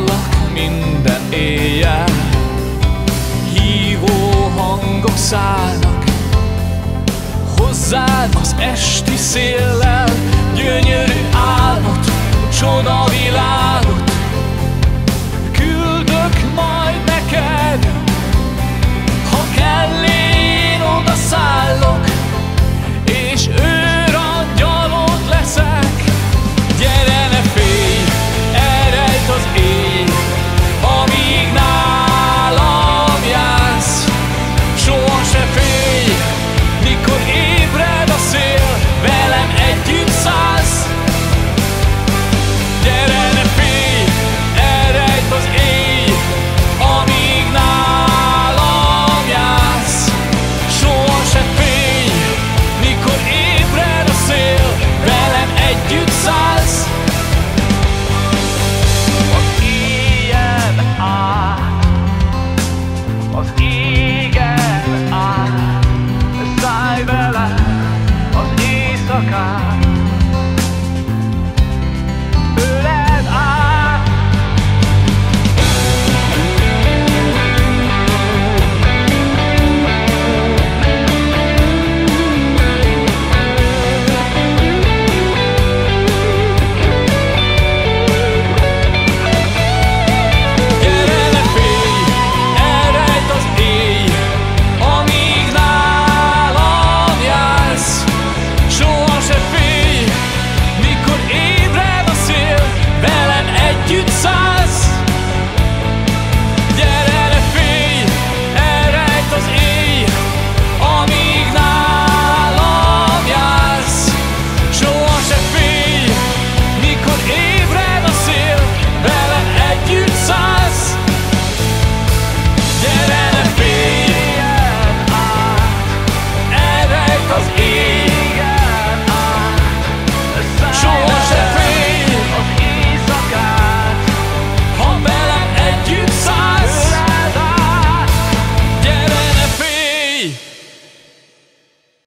Hallak minden éjjel Hívó hangok szállnak. Hozzád az esti széllel Gyönyörű álmot, csoda